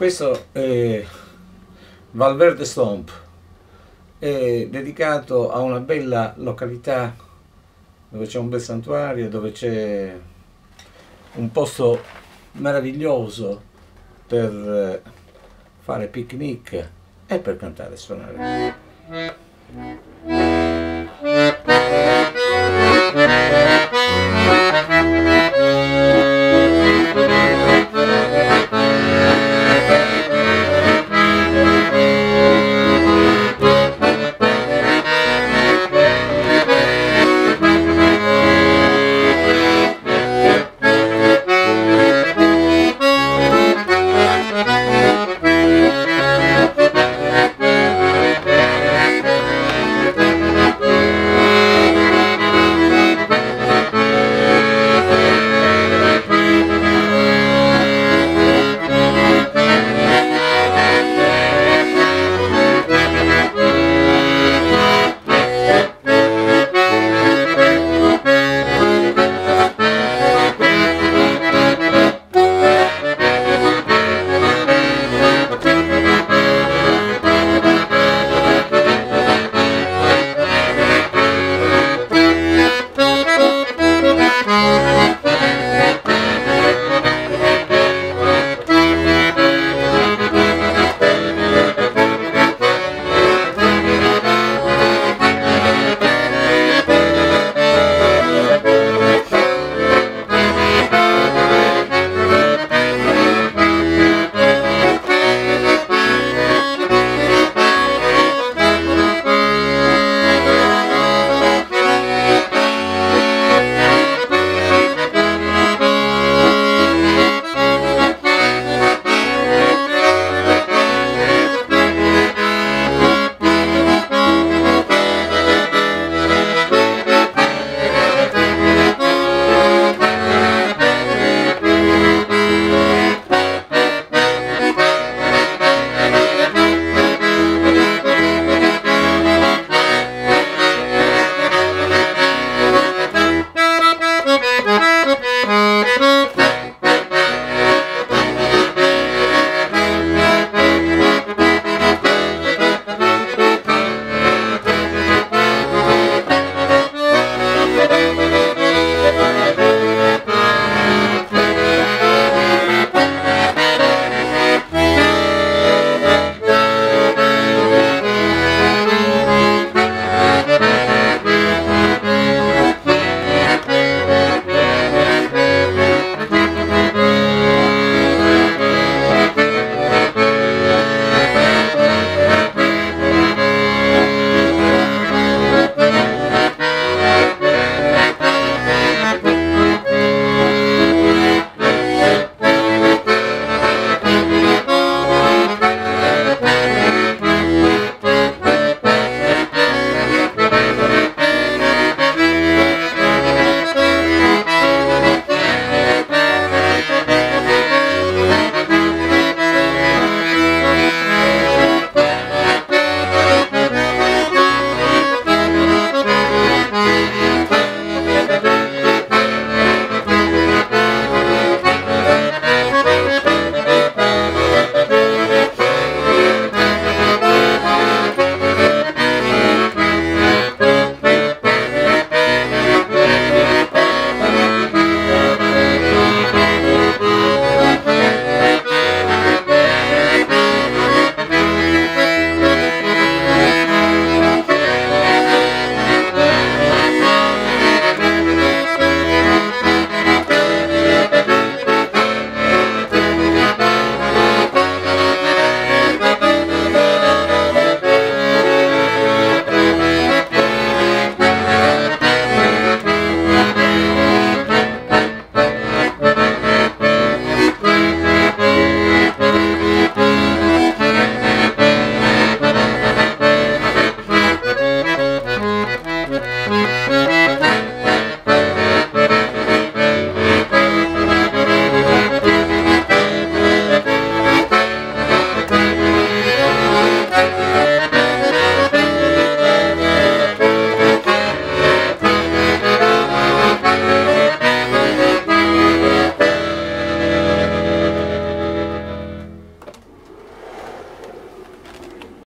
Questo è Valverde Stomp, è dedicato a una bella località dove c'è un bel santuario, dove c'è un posto meraviglioso per eh, fare picnic e per cantare e suonare.